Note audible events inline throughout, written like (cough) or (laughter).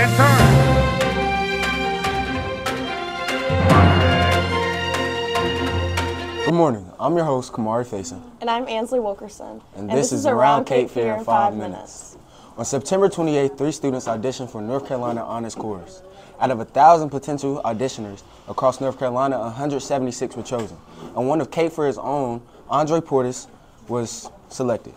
Good morning. I'm your host, Kamari Faison. And I'm Ansley Wilkerson. And, and this, this, is, Around Cape Fear in Five minutes. minutes. On September 28th, three students auditioned for North Carolina Honors Chorus. Out of 1,000 potential auditioners across North Carolina, 176 were chosen. And one of Cape Fear's own, Andre Portis, was selected.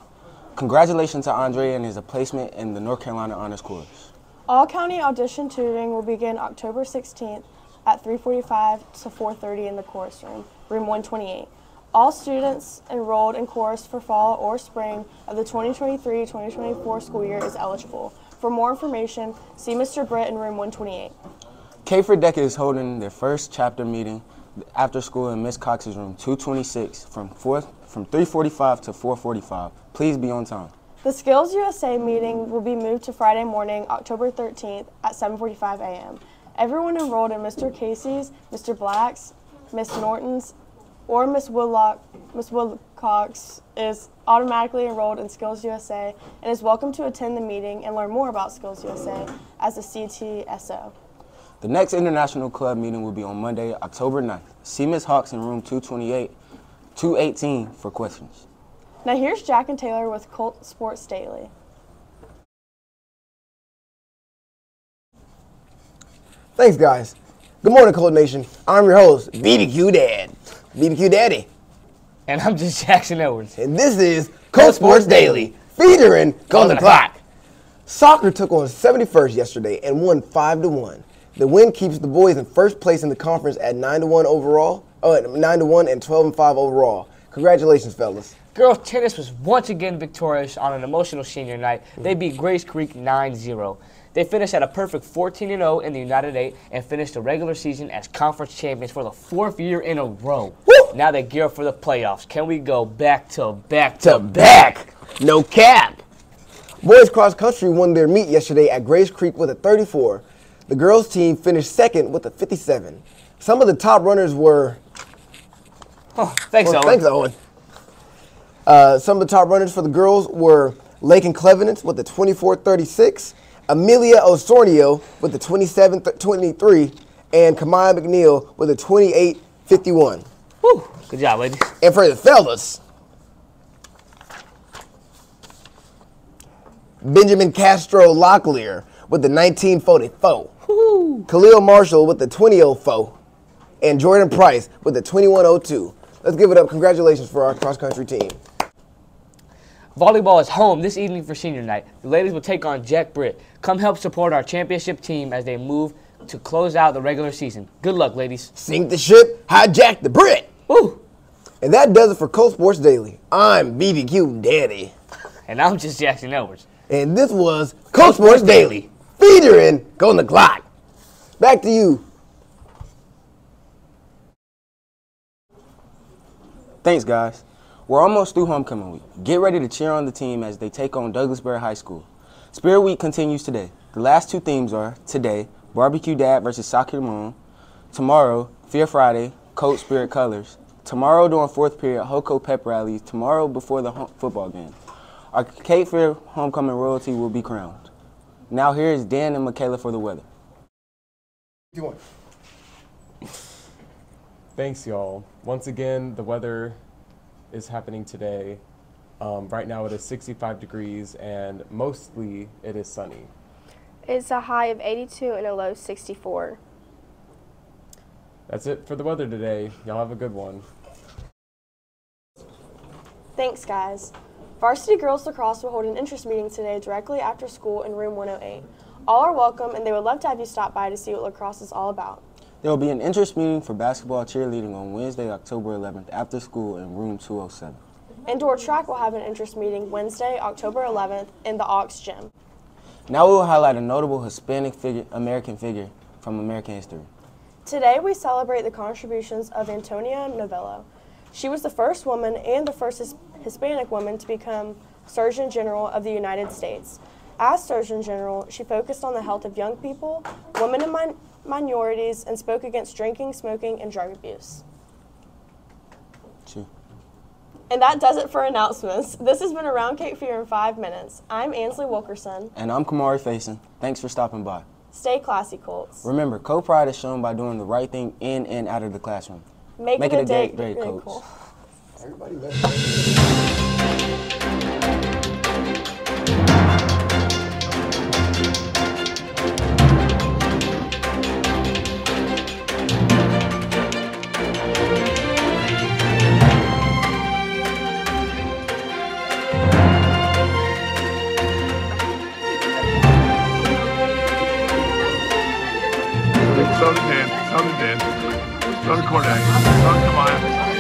Congratulations to Andre and his placement in the North Carolina Honors Chorus. All county audition tutoring will begin October 16th at 3:45 to 4:30 in the chorus room, room 128. All students enrolled in chorus for fall or spring of the 2023-2024 school year is eligible. For more information, see Mr. Britt in room 128. Cape Fear DECA is holding their first chapter meeting after school in Miss Cox's room 226 from 4 from 3:45 to 4:45. Please be on time. The Skills USA meeting will be moved to Friday morning, October 13th at 7:45 a.m. Everyone enrolled in Mr. Casey's, Mr. Black's, Miss Norton's, or Miss Woodlock, Miss Woodcock's is automatically enrolled in Skills USA and is welcome to attend the meeting and learn more about Skills USA as a CTSO. The next International Club meeting will be on Monday, October 9th. See Ms. Hawks in room 228, 218 for questions. Now here's Jack and Taylor with Colt Sports Daily. Thanks, guys. Good morning, Colt Nation. I'm your host, BBQ Dad, BBQ Daddy, And I'm just (laughs) Jackson Edwards. and this is Colt Sports Daily, featuring Golden Clock. Soccer took on 71st yesterday and won 5 to 1. The win keeps the boys in first place in the conference at 9 to 1 overall, oh, at 9 to 1 and 12 and 5 overall. Congratulations, fellas. Girls tennis was once again victorious on an emotional senior night. They mm. beat Gray's Creek 9-0. They finished at a perfect 14-0 in the United 8 and finished the regular season as conference champions for the fourth year in a row. Woo! Now they gear up for the playoffs. Can we go back to back to back. No cap. Boys cross country won their meet yesterday at Gray's Creek with a 34. The girls team finished second with a 57. Some of the top runners were. Oh, thanks, well, Owen. thanks, Owen. Uh, some of the top runners for the girls were Lake and Clevenance with the 24.36, Amelia Osornio with the 27.23, and Kamaya McNeil with a 28.51. Woo. Good job, ladies. And for the fellas, Benjamin Castro Locklear with the 1944. Khalil Marshall with the 2004. And Jordan Price with the 2102. Let's give it up. Congratulations for our cross country team. Volleyball is home this evening for senior night. The ladies will take on Jack Britt. Come help support our championship team as they move to close out the regular season. Good luck, ladies. Sink the ship, hijack the Brit. Woo! And that does it for Colt Sports Daily. I'm BBQ Daddy. And I'm just Jackson Edwards. And this was Colt Sports Daily, featuring Golden the Clock. Back to you. Thanks, guys. We're almost through homecoming week. Get ready to cheer on the team as they take on Douglas Byrd High School. Spirit Week continues today. The last two themes are today, Barbecue Dad versus Soccer Mom. Tomorrow, Fear Friday, Colt Spirit Colors. Tomorrow during fourth period, Hoko Pep Rallies. Tomorrow before the home football game. Our Cape Fear homecoming royalty will be crowned. Now here is Dan and Michaela for the weather. Thanks, y'all. Once again, the weather is happening today. Um, right now it is 65 degrees and mostly it is sunny. It's a high of 82 and a low 64. That's it for the weather today. Y'all have a good one. Thanks, guys. Varsity Girls Lacrosse will hold an interest meeting today directly after school in room 108. All are welcome, and they would love to have you stop by to see what lacrosse is all about. There will be an interest meeting for basketball cheerleading on Wednesday, October 11th after school in room 207. Indoor track will have an interest meeting Wednesday, October 11th in the Ox Gym. Now we will highlight a notable Hispanic figure, American figure from American history. Today we celebrate the contributions of Antonia Novello. She was the first woman and the first His- Hispanic woman to become Surgeon General of the United States. As Surgeon General, she focused on the health of young people, women and min- minorities, and spoke against drinking, smoking, and drug abuse. Two. And that does it for announcements. This has been Around Cape Fear in five minutes. I'm Ansley Wilkerson. And I'm Kamari Faison. Thanks for stopping by. Stay classy, Colts. Remember, co-pride is shown by doing the right thing in and out of the classroom. Make, Make it, it a date, date, really Coach. cool. Everybody Southern Dan, Southern Dan, Southern Corday, Southern Kamaya,